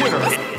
Buenas noches.